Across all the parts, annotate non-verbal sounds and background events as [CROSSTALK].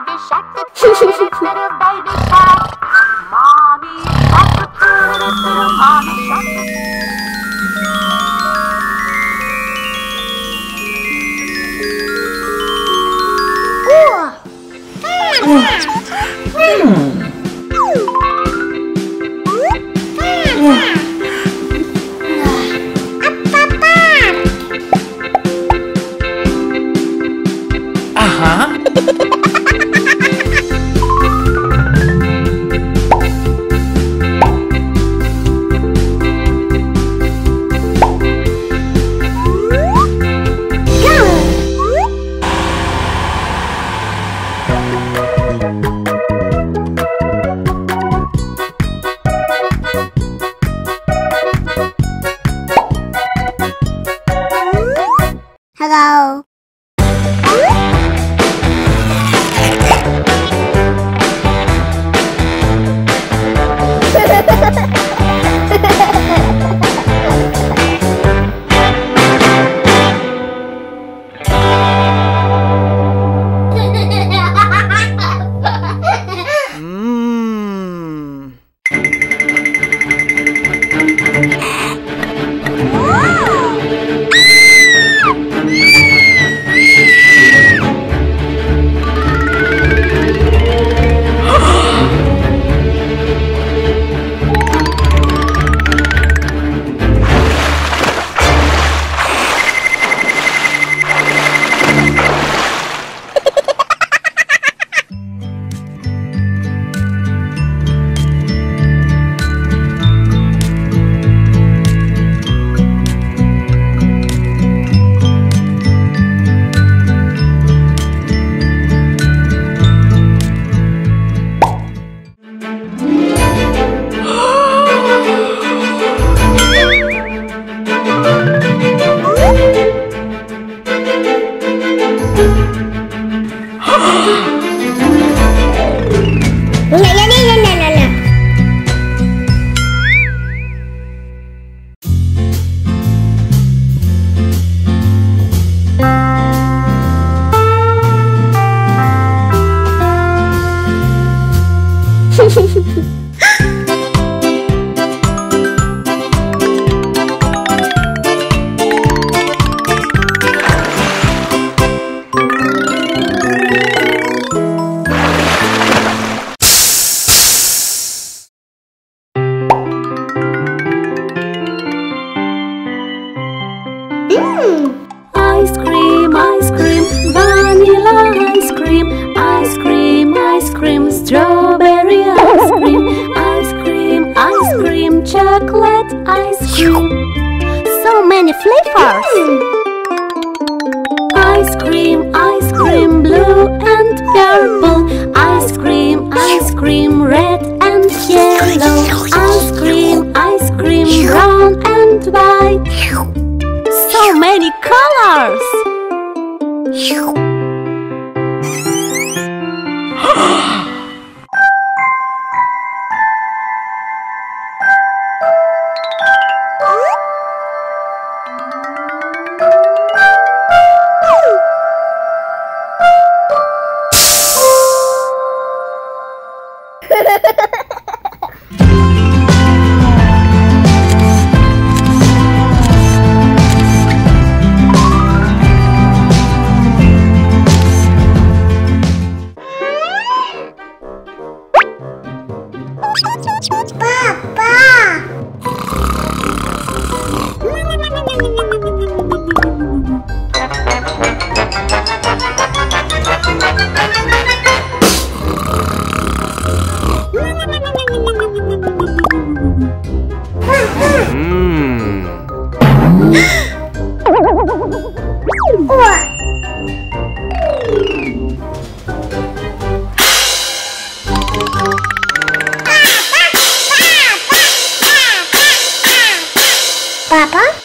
baby shark, the [LAUGHS] So many. Ice cream, ice cream, blue and purple. Ice cream, ice cream, red and yellow. Ice cream, ice cream, brown and white. So many colors. パパ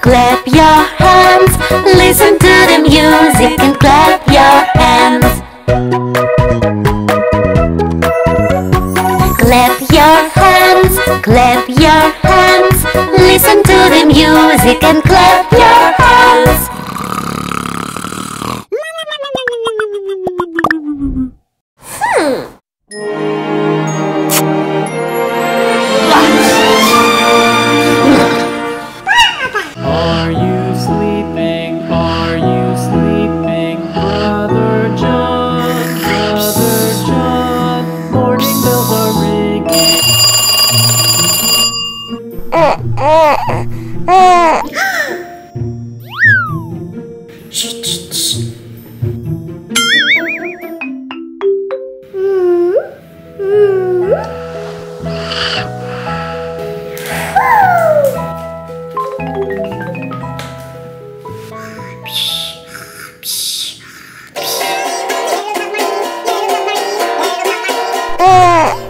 clap your hands. Listen to the music and clap your hands. Clap your hands, clap your hands. Listen to the music and clap your hands. Baby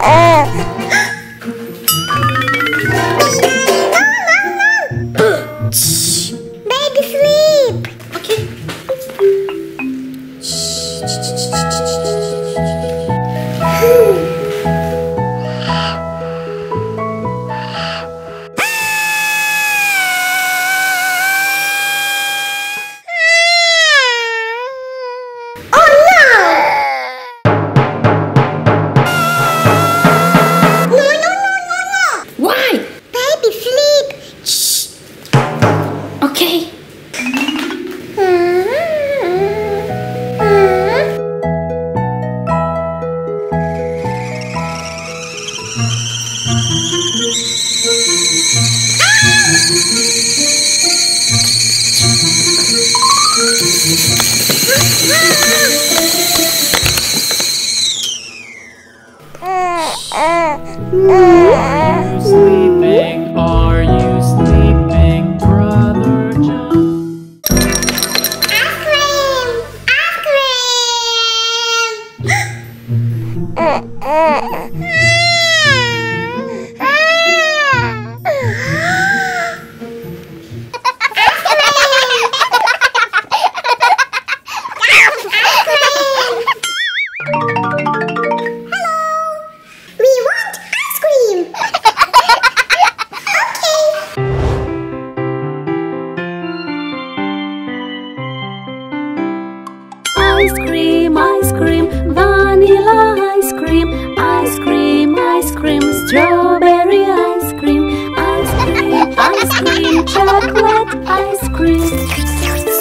vanilla ice cream, ice cream, ice cream, strawberry ice cream, ice cream, ice cream, chocolate ice cream.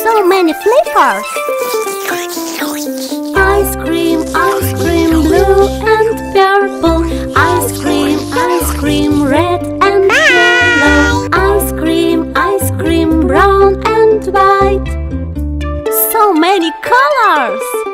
So many flavors. Ice cream, ice cream, blue and purple. Ice cream, ice cream, red and yellow. Ice cream, ice cream, brown and white. So many colors.